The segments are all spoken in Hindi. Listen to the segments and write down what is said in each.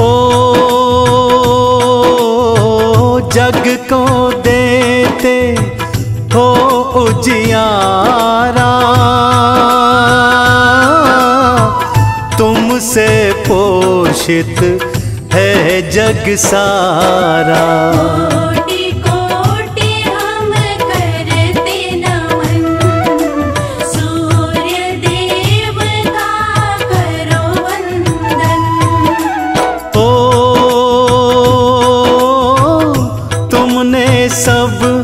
ओ जग को देते हो उजियारा। तुमसे पोषित है जग सारा। सब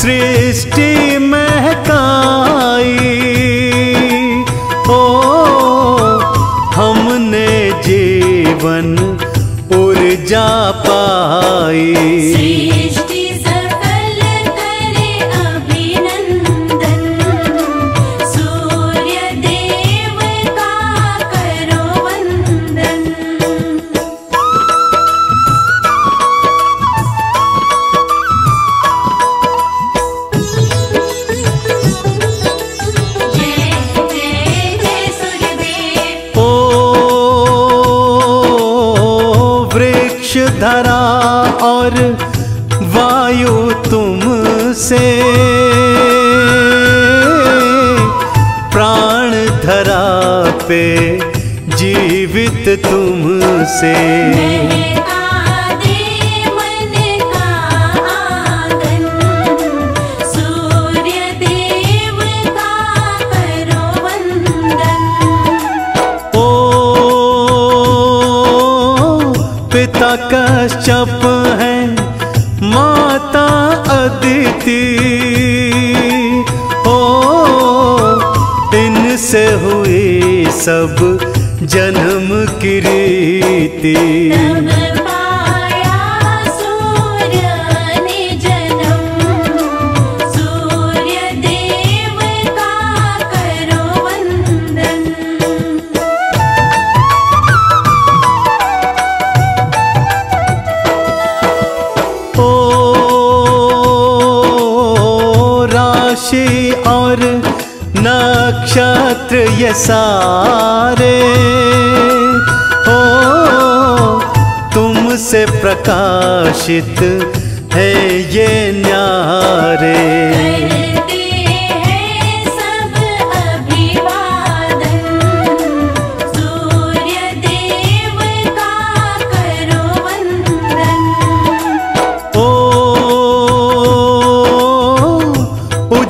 सृष्टि महकाई धरा और वायु तुमसे। प्राण धरा पे जीवित तुमसे। पिता कश्यप है माता अदिति। ओ इनसे हुई सब जन्म की रीति। राशि और नक्षत्र ये सारे। हो तुमसे प्रकाशित है ये न्यारे।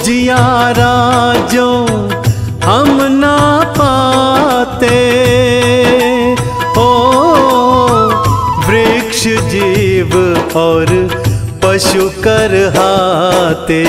उजियारा जो हम ना पाते। ओ वृक्ष जीव और पशु कर हाते।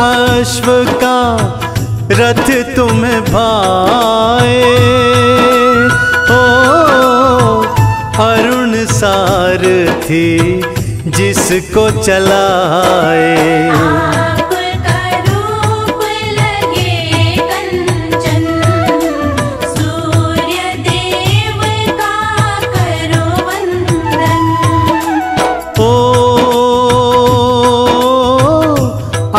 अश्व का रथ तुम्हें भाए। हो अरुण सार थी जिसको चलाए।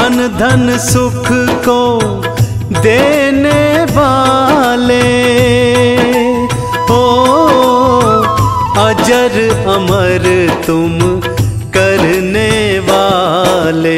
धन धन सुख को देने वाले। हो अजर अमर तुम करने वाले।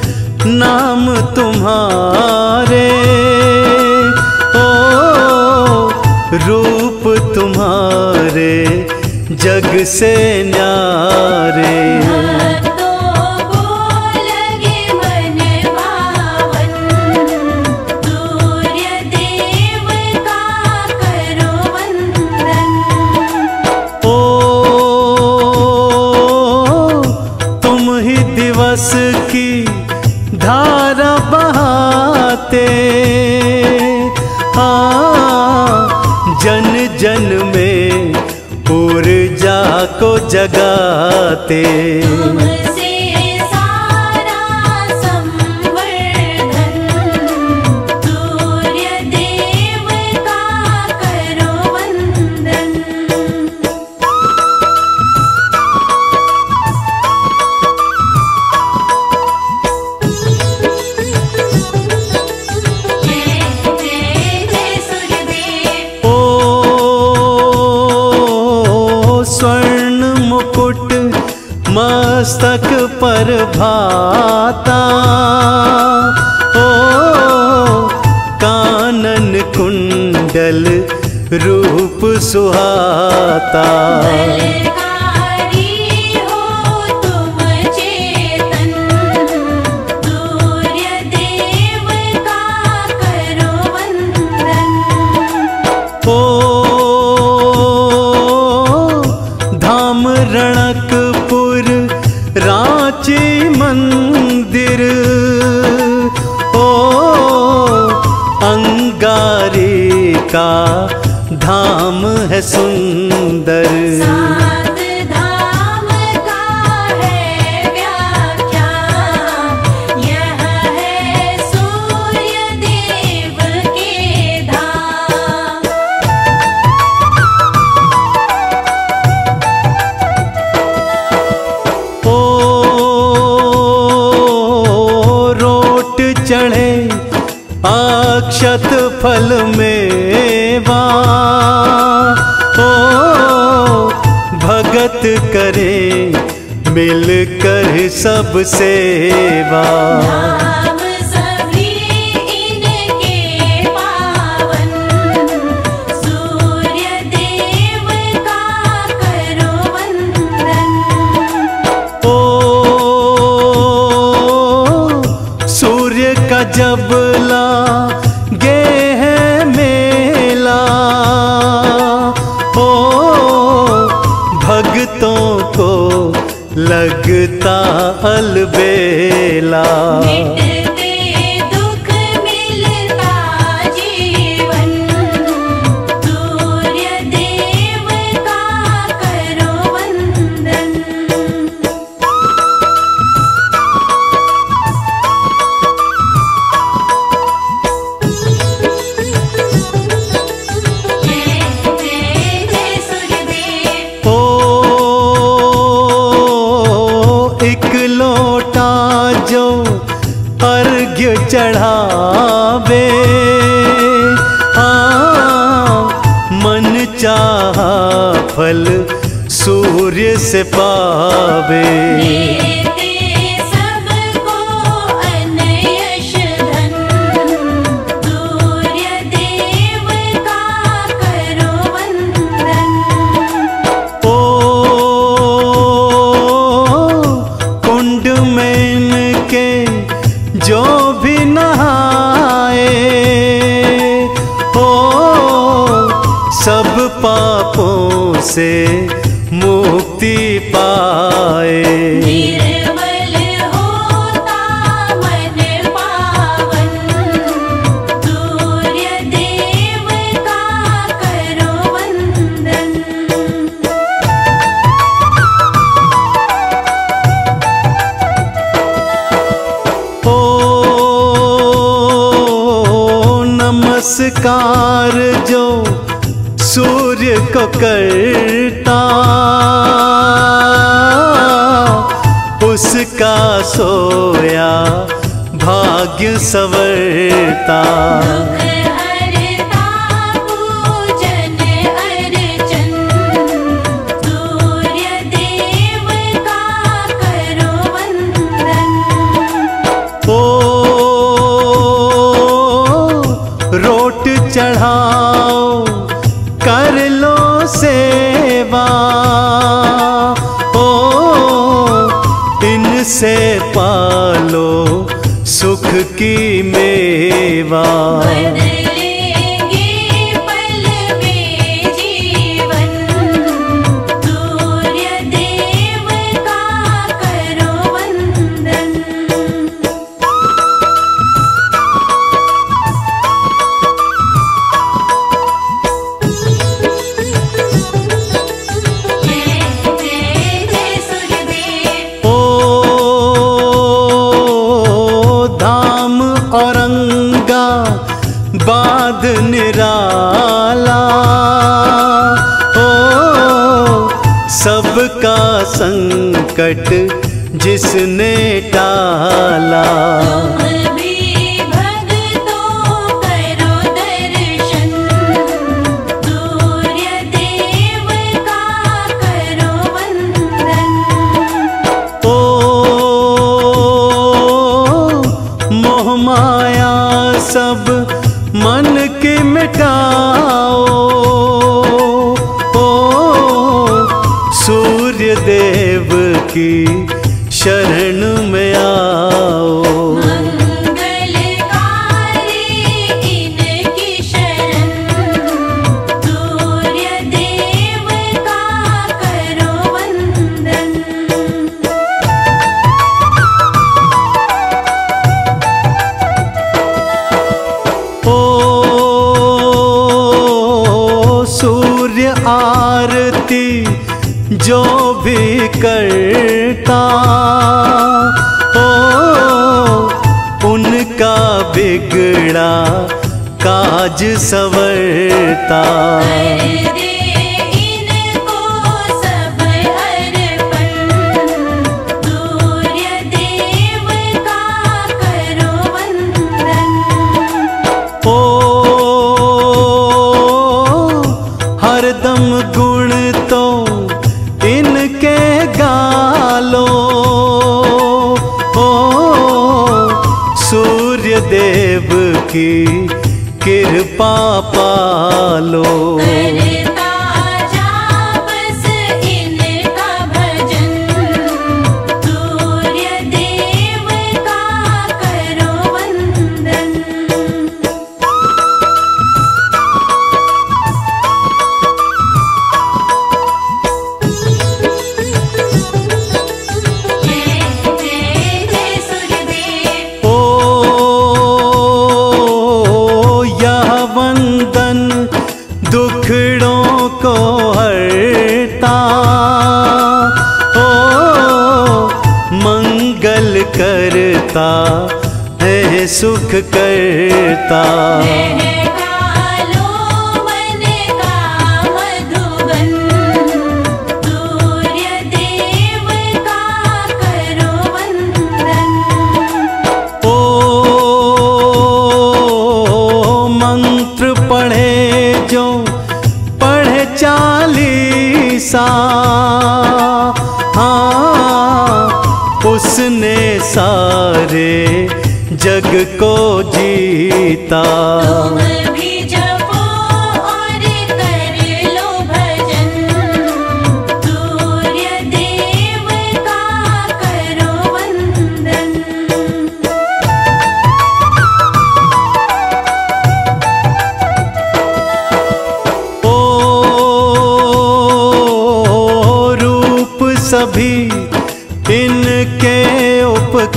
जग से न्यारे বাঁচাতে मस्तक पर भाता। ओ कानन कुंडल रूप सुहाता। शत फल मेवा। ओ भगत करे मिल कर सब सेवा से पावे। नमस्कार जो सूर्य को करता उसका सोया भाग्य सवरता। चढ़ाओ कर लो सेवा। ओ इनसे पालो सुख की मेवा। संकट जिसने टाला करता ओ उनका बिगड़ा काज सवरता। सुख करता।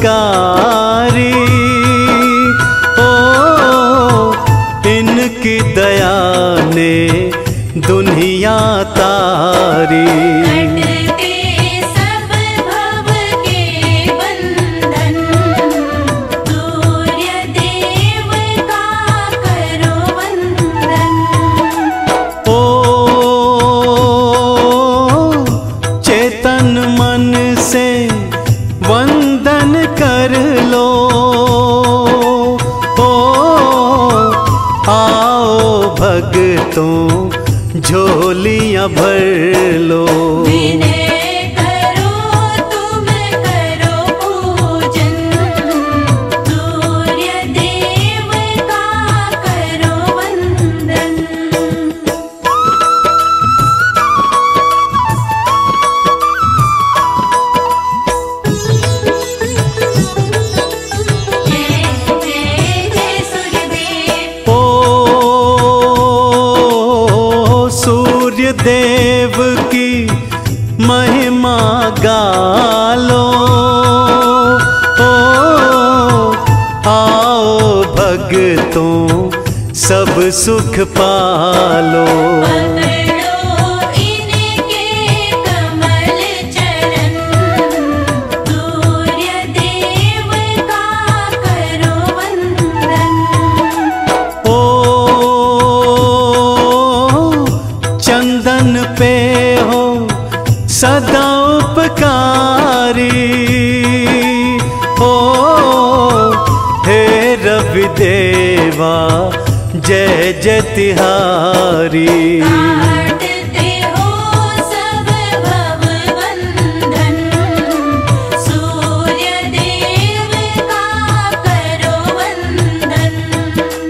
का सुख पालो। देवा